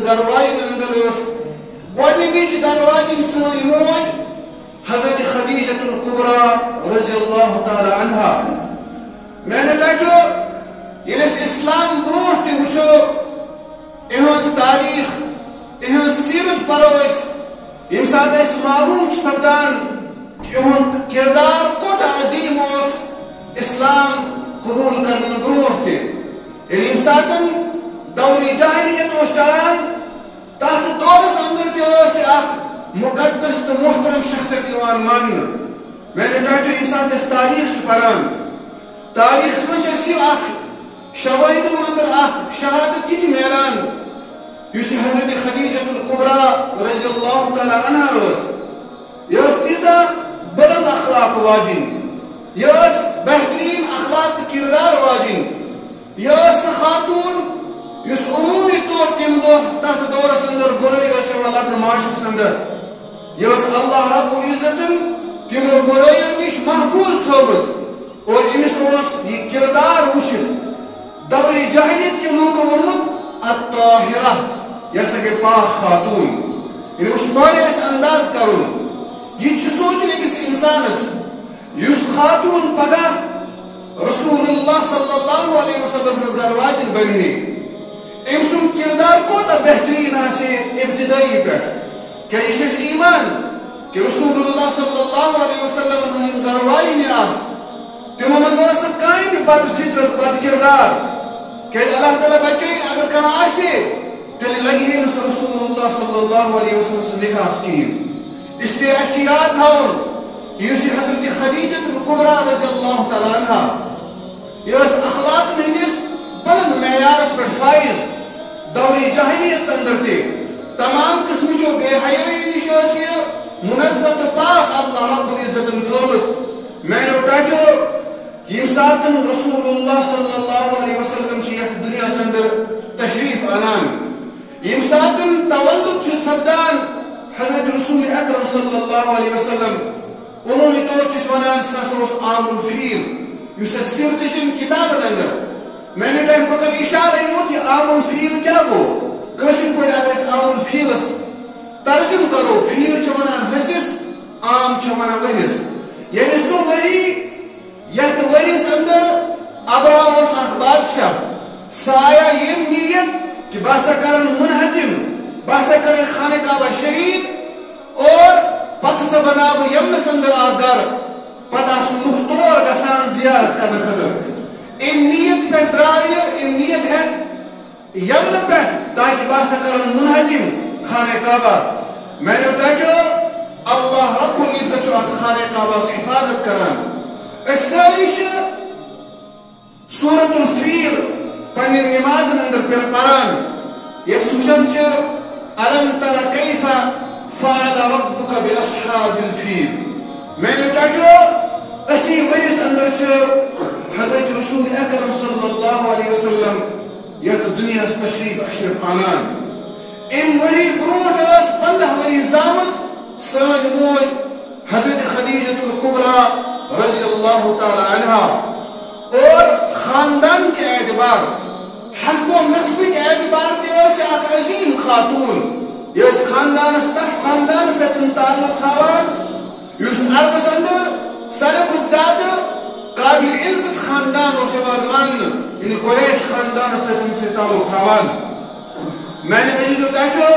گرواین اندر اس گۄڈنِچ گرواجن سٲنۍ موج حضرت خدیجة القبرى رضی اللہ تعالی عنہ میں نے ڈاٹو ییٚلہِ أسۍ اسلام برونٛٹھ تہِ وٕچھو اِہٕنٛز تاریخ اِہٕنٛز سیرت پرو أسۍ ییٚمہِ ساتہٕ أسۍ معلوم چھُ سپدان کہ اِہُنٛد کردار کوتاہ عظیٖم اوس اسلام قبول کرنہٕ برونٛٹھ تہِ ییٚلہِ ییٚمہِ ساتہٕ دوری جاہلیت اوس چلان تتھ دورس اندر تہِ ٲس اکھ مقدس تہٕ محترم شخصیت یِوان ماننہٕ میں نے ڈاٹو ییٚمہِ ساتہٕ أسۍ تاریخ چھِ پران۔ تاریخس منٛز چھِ اَسہِ یہِ اکھ شوائدو اندر اخ شہادت تھی میلان۔ یس حضرت خدیجة القبرى رضی اللہ تعالی عنہ اس یہ اس تیزا بلند اخلاق واجن یہ اس بہترین اخلاق کردار واجن یہ اس خاتون یس عمومی طور تم دو تحت دورس اندر برائی رشو اللہ ابن معاشرس اندر یہ اس اللہ رب العزت تم برائی نش محفوظ تھوبت اور امس اس یہ کردار وشن دور جاہلیت کے لوگ ونمت الطاہرہ جیسا کہ پاک خاتون یعنی وہ اس انداز کرن یہ چھ سوچنے انسان اس یس خاتون پگا رسول اللہ صلی اللہ علیہ وسلم رزگار واجن بنی ام سن کردار کو تا بہترین آسے ابتدائی پر کہ یہ ایمان کہ رسول اللہ صلی اللہ علیہ وسلم رزگار واجن آس تمہ مزاس کائیں بھی بد فطرت بد کردار کہ اللہ تعالیٰ بچے اگر کنا آسے تیل لگی نس رسول اللہ صلی اللہ علیہ وسلم سے نکاح سکین اس لیے اچھی یاد تھاون یہ حضرت خدیجہ القبرى رضی اللہ تعالیٰ عنہ یہ اس اخلاق نہنس بلند معیارس پر فائز دوری جاہلیت سندر تے تمام قسم جو بے حیائی نشاس یہ منظم پاک اللہ رب العزت تھومس میں نے ٹاٹو یم ساتن رسول اللہ صلی اللہ علیہ وسلم چھ یتھ دنیا اندر تشریف انان یم ساتن تولد چھ سپدان حضرت رسول اکرم صلی اللہ علیہ وسلم۔ عمومی طور چھ ونان ساس اوس عام الفیل یس سیرتچن کتاب اندر میں نے ٹائم پکر اشارہ یوت یہ عام الفیل کیا گو کشن پڑھ اگر اس عام الفیلس ترجم کرو، فیل چھ ونان حسس عام چھ ونان وحس. یعنی سو وہی یت ورس اندر ابرام اس اخ بادشاہ. سایہ یم نیت کہ باسا کرن منہدم، باسا کرن خانہ کعبہ شہید اور پتہ سا بناو یمنس اندر آگر پتہ سو مختور گسان زیارت کرن خدر. امنية بردراية امنية هات يمن بيت تاكي باسا کرن منهدم خانة كعبة میں نے تاکہ اللہ رب العزت چو ات خانہ کعبہ سے حفاظت کران اس ساری سورة الفيل پن نماز اندر پر پران یہ سوشن چ الم تر كيف فعل ربك باصحاب الفيل میں نے تاکہ اتی ویس اندر چ حضرت رسول اکرم صلی اللہ علیہ وسلم یت دنیا تشریف اشرف آنان ام وری بروٹ اس پندہ وری زامز سان موج، حضرت خدیجة القبرى رضی اللہ تعالی عنہ اور خاندان کے اعتبار، حسب و نسب کے اعتبار کے اس ایک عظیم خاتون یہ اس خاندان تحت خاندان سے تعلق تھاوان یس عربس اندر سر خود زیادہ قابل عزت خاندان اسے وارمان یعنی قریش خاندان سے تعلق تھاوان میں نے عزیز و کہا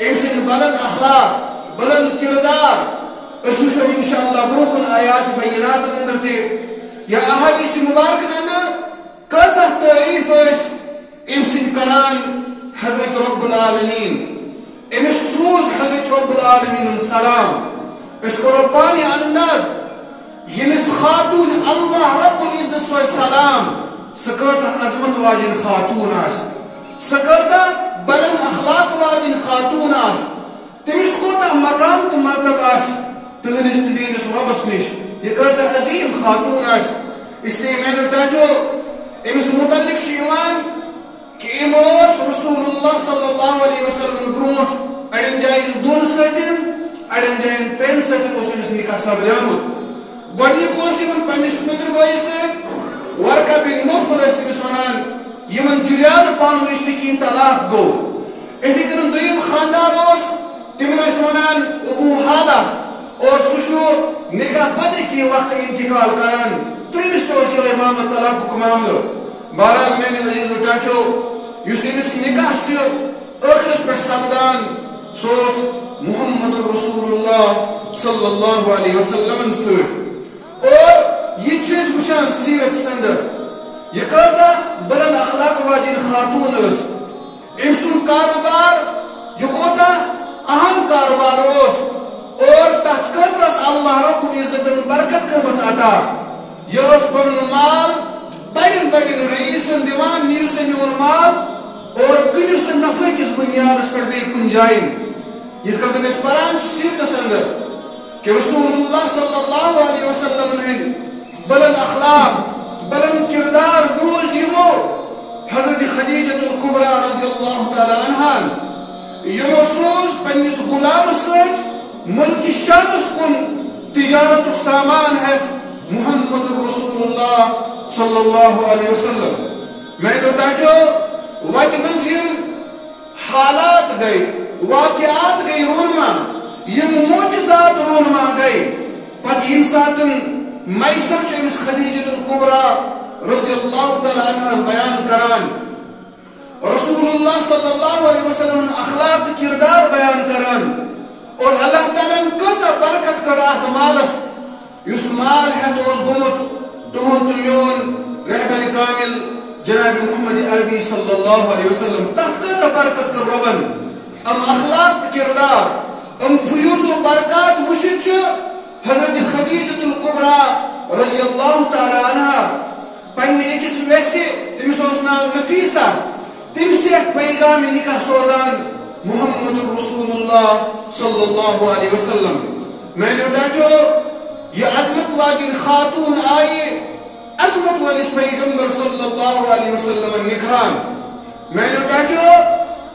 امسن بلند اخلاق بلند کردار اس وچھو انشاءاللہ بروکن آیات بینات اندر تے یا احادیث مبارک اندر کذا تعریف اس امسن کران حضرت رب العالمین ام سوز حضرت رب العالمین سلام اس کو ربانی انداز یمس خاتون اللہ رب العزت سوئی سلام سکوزا عظمت واجن خاتون آس. سکوزا بلن اخلاق واجن خاتون آس. تمس کو تا مقام تو مرتب آس. تہنس تو ربس نش یہ کیسا عظیم خاتون آس. اس لیے میں نے کہا امس متعلق شیوان کہ ام رسول اللہ صلی اللہ علیہ وسلم برونٹ اڑین جائن دون ستن اڑین جائن ترین ستن اس امس نکاح سپدیمت گۄڈنیُک اوس یِمن پننِس پِتر بٲیِس سۭتۍ ورقہ بن نوفل ٲسۍ تٔمِس وَنان یِمن جُریان پانہٕ ؤنۍ نہٕ کِہیٖنۍ طلاق گوٚو اتھے کن دویم خاندار اس تمن ونان ابو حالہ اور سہ نکاح پتہ کی وقت انتقال کران ترمس تہ امام طلاق معاملہ بہرحال میں نے عزیز ٹاٹو اس امس نکاح سے ٲخرس پہ سپدان سوس محمد رسول اللہ صلی اللہ علیہ وسلم ست اور یہ وچان سیرت سندر یہ کازا بلند اخلاق واجن خاتون اس ام سن کاروبار یہ کوتا اہم کاروبار اس اور تحت کازا اللہ رب العزت برکت کرمس عطا یہ اس پنن مال بڑن بڑن رئیسن دیوان نیوسن یون مال اور کنس نفع کس بنیاد پر بی کن جائیں یہ کتن اس پران سیرتس اندر کہ رسول اللہ صلی اللہ علیہ وسلم نے بلند اخلاق، بلند کردار بوز یمو حضرت خدیجة القبرى رضی اللہ تعالی عنہ یمو سوز پنیس غلام سوز ملک شامس کن تجارت سامان ہے محمد رسول اللہ صلی اللہ علیہ وسلم۔ میں تو تاکو وقت مزیم حالات گئی، واقعات گئی، رونما۔ یم موجزات رونما گئی پت یم ساتن میسر چمس خدیجة القبرى رضی اللہ تعالی عنہ بیان کران۔ رسول اللہ صلی اللہ علیہ وسلم اخلاق کردار بیان کران۔ اور اللہ تعالیٰ کچھ برکت کر آت مالس یس مال ہے تو اس گمت تہن تمیون رہبر کامل جناب محمد عربی صلی اللہ علیہ وسلم تحت کچھ برکت کر ربن۔ ام اخلاق کردار ام فیوز و برکات وشد حضرت خدیجة القبرى رضی اللہ تعالی عنہ۔ پنہ اکس ویسے تمس اس نام نفیسہ تم سے ایک پیغام نکاح سوزان محمد رسول اللہ صلی اللہ علیہ وسلم۔ میں نے جو یہ عظمت واجن خاتون آئی عظمت والس پیغمبر صلی اللہ علیہ وسلم نکھان میں نے جو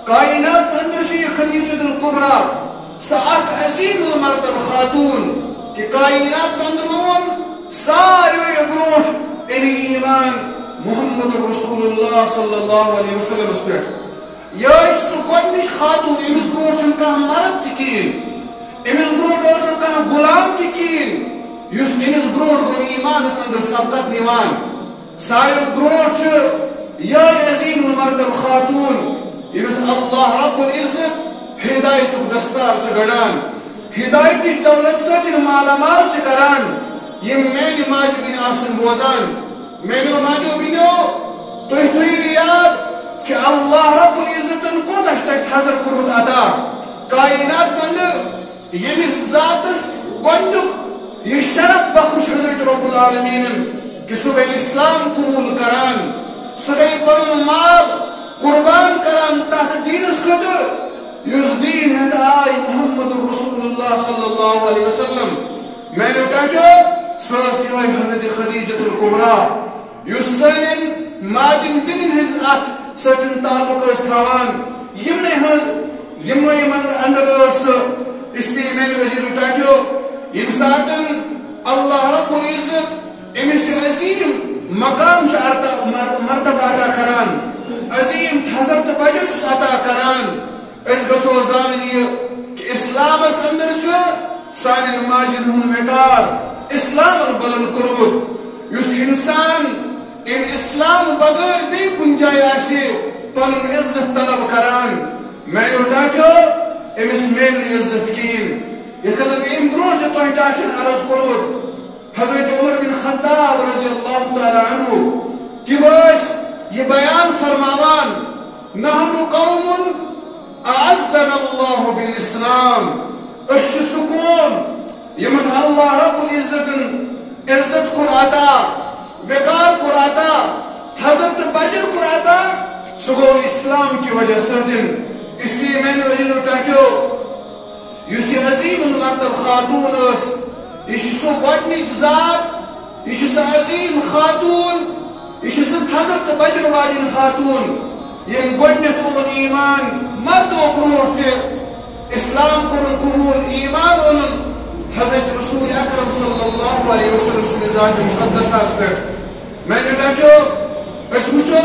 کائنات اندر سندرشی خدیجة القبرى ساک عظیم المرتب خاتون کہ کائنات سندرون سارے بروٹ ان یعنی ایمان محمد رسول اللہ صلی اللہ علیہ وسلم اس پر یہ سو گۄڈنِچ خاتون أمِس برونٛٹھ چھُنہٕ کانٛہہ مرد تہِ کِہیٖنۍ أمِس برونٛٹھ اوس نہٕ غلام تہِ کِہیٖنۍ یُس أمِس برونٛٹھ گوٚو ایٖمانس انٛدر سبقت نِوان ساروِیو برونٛٹھ چھُ یِہوٚے عظیٖم المرتب خاتون ییٚمِس اللہ رب العزت ہدایتُک دستار چھُ گڑان ہدایت دولت ستن مالا مال چکران یہ میری ماج بین آسن روزان میری ماجو بینو تو تو یاد کہ اللہ رب العزت کو دشتک حضر کرمت عطا۔ کائنات سند یہ ذاتس گنڈک یہ شرف بخش حضرت رب العالمین۔ کہ صبح اسلام قبول کران صبح پر مال قربان کران تحت دین اس خطر یس دین محمد رسول اللہ صلی اللہ علیہ وسلم۔ میں نے کہا جو ساسی حضرت خدیجت القبرى یس سنن ماجن دنن ہند ات سجن تعلق اس تھاوان۔ یمن ہز یمن یمن اندر اس اس لیے میں نے وزیر کہا جو یم ساتن اللہ رب العزت امس عظیم مقام مرتبہ عطا کران۔ عظیم حضرت بجس عطا کران۔ اس گسو زانن یہ کہ اسلام اس اندر چھو سانی ماجد ہن مقار اسلام بلند کرود یس انسان ان اسلام بغیر بھی کن جائے پن عزت طلب کران۔ میں اٹھا کیو امس میل عزت کین۔ یہ قدر ان برو جو تو ٹاٹن عرض کرود حضرت عمر بن خطاب رضی اللہ تعالی عنہ، کہ بس، یہ بیان فرماوان، نحن قوم أعزنا الله بالإسلام. أش سكون. يمن الله رب العزة عزت قرآتا. وقار قرآتا. حضرت بجر قرآتا. سگو اسلام کی وجہ سے اس لیے میں نے وجہ اٹھاکو یسی عظیم المرتب خاتون اس یہ سو گۄڈنِچ ذات یہ سو عظیم خاتون یہ سو حضرت بجر واجن خاتون یم گۄڈنیٚتھ اوٚنُن ایمان مردو برونٹ تہ اسلام کورن قبول، ایمان اونن حضرت رسول اکرم صلی اللہ علیہ وسلم سن ذات مقدس اس پہ۔ میں نے جو اس وچو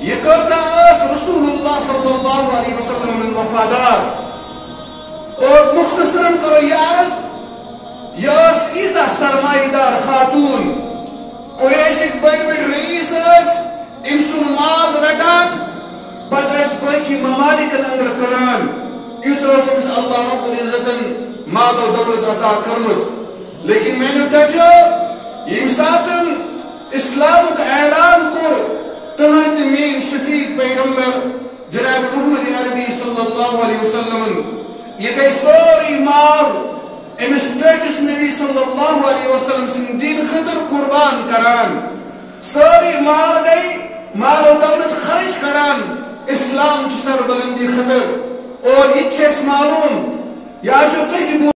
یہ کچھ رسول اللہ صلی اللہ علیہ وسلم من وفادار۔ اور مختصراً کرو یہ عرض، یہ ایزا سرمائی دار خاتون۔ قریشک بڑ بڑ رئیس اس ام سن مال اس باقی اندر کران یس اس اللہ رب العزتن مال و دولت عطا کرمز۔ لیکن میں نے کہا یم ساتن اسلام کا اعلان کر تہند مین شفیق پیغمبر جناب محمد عربی صلی اللہ علیہ وسلم یہ گئی سوری مال ام سٹیٹس نبی صلی اللہ علیہ وسلم سن دین خطر قربان کران۔ سوری مال گئی، مال و دولت خرچ کران۔ اسلام کی سر بلندی خطر اور یہ چیز معلوم یا جو تھی